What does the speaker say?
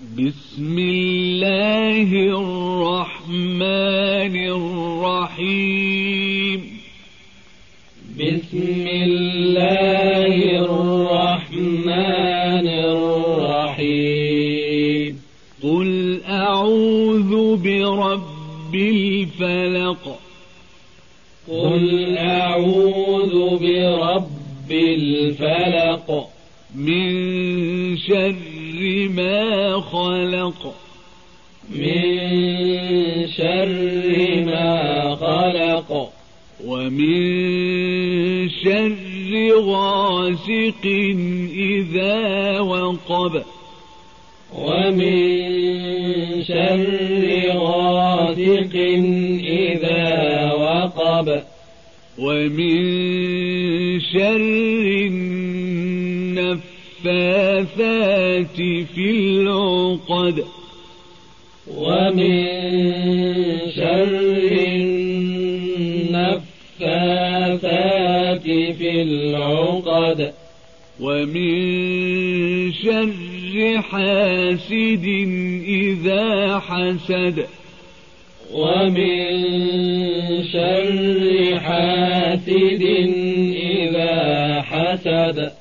بسم الله الرحمن الرحيم. بسم الله الرحمن الرحيم. قل أعوذ برب الفلق. قل أعوذ برب الفلق. من شر ما خلق. من شر ما خلق. ومن شر غاسق إذا وقب. ومن شر غاسق إذا وقب. ومن شر النفاثات في العقد ومن شر النفاثات في العقد ومن شر حاسد إذا حسد ومن شر حاسد إذا حسد